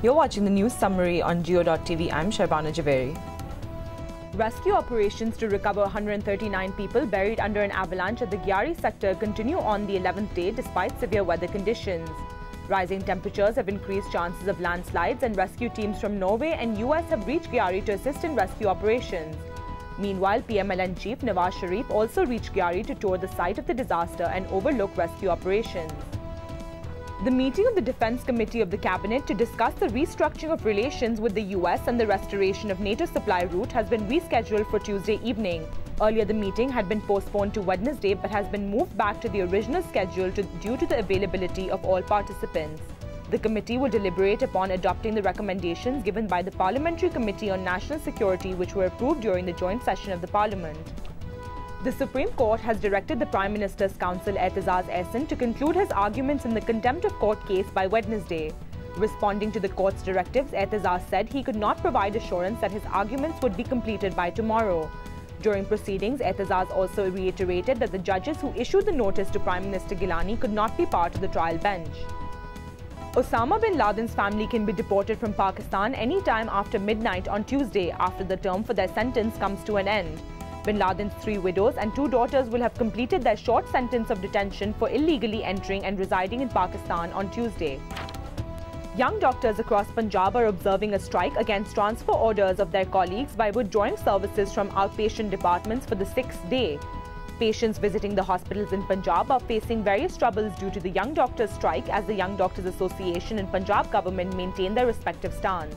You're watching the news summary on Geo.tv. I'm Sharbana Javeri. Rescue operations to recover 139 people buried under an avalanche at the Gayari sector continue on the 11th day despite severe weather conditions. Rising temperatures have increased chances of landslides and rescue teams from Norway and US have reached Gayari to assist in rescue operations. Meanwhile, PMLN chief Nawaz Sharif also reached Gayari to tour the site of the disaster and overlook rescue operations. The meeting of the Defense Committee of the Cabinet to discuss the restructuring of relations with the US and the restoration of NATO supply route has been rescheduled for Tuesday evening. Earlier, the meeting had been postponed to Wednesday but has been moved back to the original schedule to, due to the availability of all participants. The committee will deliberate upon adopting the recommendations given by the Parliamentary Committee on National Security which were approved during the joint session of the Parliament. The Supreme Court has directed the Prime Minister's counsel Aitzaz Ahsan to conclude his arguments in the contempt of court case by Wednesday. Responding to the court's directives, Aitzaz said he could not provide assurance that his arguments would be completed by tomorrow. During proceedings, Aitzaz also reiterated that the judges who issued the notice to Prime Minister Gilani could not be part of the trial bench. Osama bin Laden's family can be deported from Pakistan anytime after midnight on Tuesday after the term for their sentence comes to an end. Bin Laden's three widows and two daughters will have completed their short sentence of detention for illegally entering and residing in Pakistan on Tuesday. Young doctors across Punjab are observing a strike against transfer orders of their colleagues by withdrawing services from outpatient departments for the sixth day. Patients visiting the hospitals in Punjab are facing various troubles due to the Young Doctors strike as the Young Doctors Association and Punjab government maintain their respective stance.